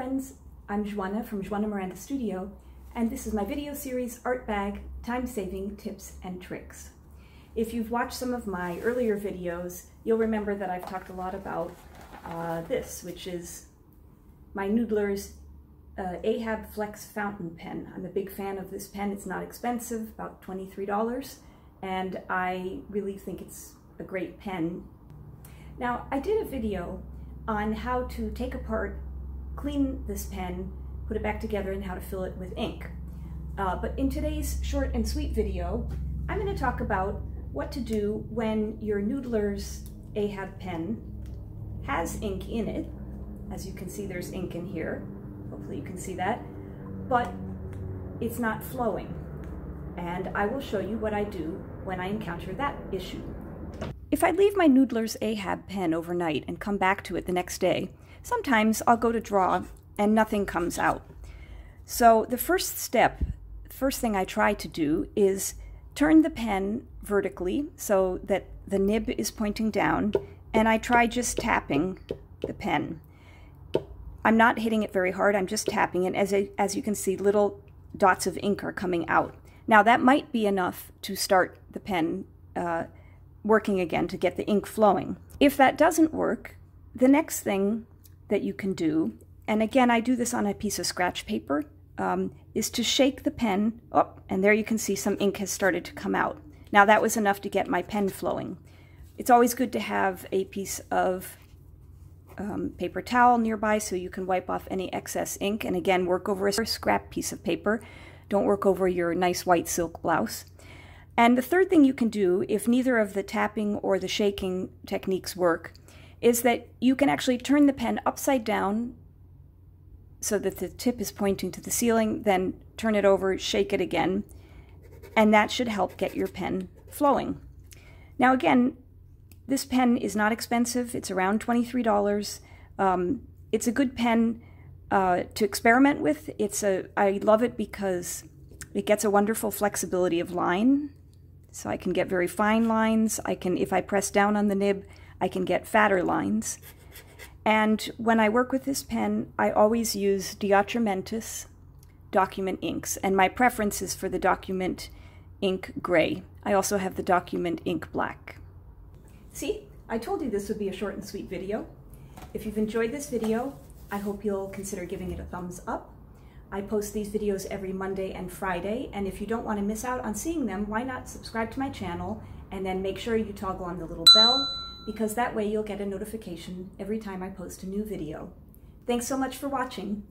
friends, I'm Joana from Joana Miranda Studio, and this is my video series, Art Bag, Time-Saving Tips and Tricks. If you've watched some of my earlier videos, you'll remember that I've talked a lot about uh, this, which is my Noodler's uh, Ahab Flex fountain pen. I'm a big fan of this pen. It's not expensive, about $23, and I really think it's a great pen. Now, I did a video on how to take apart clean this pen, put it back together, and how to fill it with ink. Uh, but in today's short and sweet video, I'm going to talk about what to do when your Noodler's Ahab pen has ink in it. As you can see, there's ink in here. Hopefully you can see that. But it's not flowing. And I will show you what I do when I encounter that issue. If I leave my Noodler's Ahab pen overnight and come back to it the next day, Sometimes I'll go to draw and nothing comes out. So the first step, first thing I try to do is turn the pen vertically so that the nib is pointing down and I try just tapping the pen. I'm not hitting it very hard, I'm just tapping it. As, as you can see, little dots of ink are coming out. Now that might be enough to start the pen uh, working again to get the ink flowing. If that doesn't work, the next thing that you can do, and again, I do this on a piece of scratch paper, um, is to shake the pen, oh, and there you can see some ink has started to come out. Now that was enough to get my pen flowing. It's always good to have a piece of um, paper towel nearby so you can wipe off any excess ink. And again, work over a scrap piece of paper. Don't work over your nice white silk blouse. And the third thing you can do, if neither of the tapping or the shaking techniques work, is that you can actually turn the pen upside down so that the tip is pointing to the ceiling, then turn it over, shake it again, and that should help get your pen flowing. Now again, this pen is not expensive. It's around $23. Um, it's a good pen uh, to experiment with. It's a I love it because it gets a wonderful flexibility of line. So I can get very fine lines. I can, if I press down on the nib, I can get fatter lines. And when I work with this pen, I always use De Atramentis document inks, and my preference is for the document ink gray. I also have the document ink black. See, I told you this would be a short and sweet video. If you've enjoyed this video, I hope you'll consider giving it a thumbs up. I post these videos every Monday and Friday, and if you don't want to miss out on seeing them, why not subscribe to my channel and then make sure you toggle on the little bell because that way you'll get a notification every time I post a new video. Thanks so much for watching.